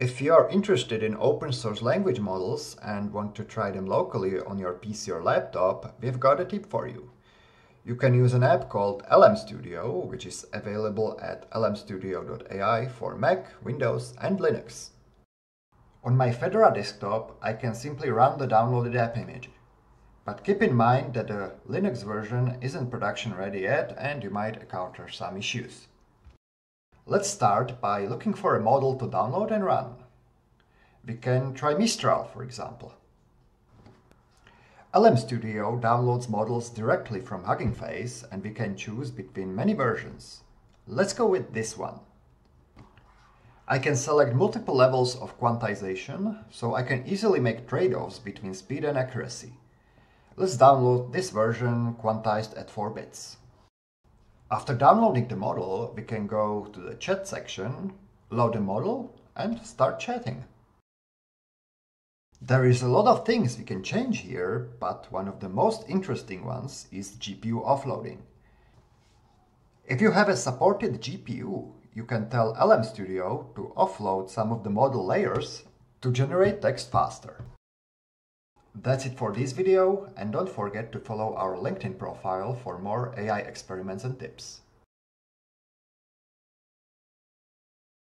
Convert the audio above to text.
If you are interested in open source language models and want to try them locally on your PC or laptop, we've got a tip for you. You can use an app called LM Studio, which is available at lmstudio.ai for Mac, Windows and Linux. On my Fedora desktop, I can simply run the downloaded app image. But keep in mind that the Linux version isn't production ready yet and you might encounter some issues. Let's start by looking for a model to download and run. We can try Mistral, for example. LM Studio downloads models directly from Hugging Face and we can choose between many versions. Let's go with this one. I can select multiple levels of quantization, so I can easily make trade-offs between speed and accuracy. Let's download this version quantized at 4 bits. After downloading the model, we can go to the chat section, load the model and start chatting. There is a lot of things we can change here, but one of the most interesting ones is GPU offloading. If you have a supported GPU, you can tell LM Studio to offload some of the model layers to generate text faster. That's it for this video and don't forget to follow our LinkedIn profile for more AI experiments and tips.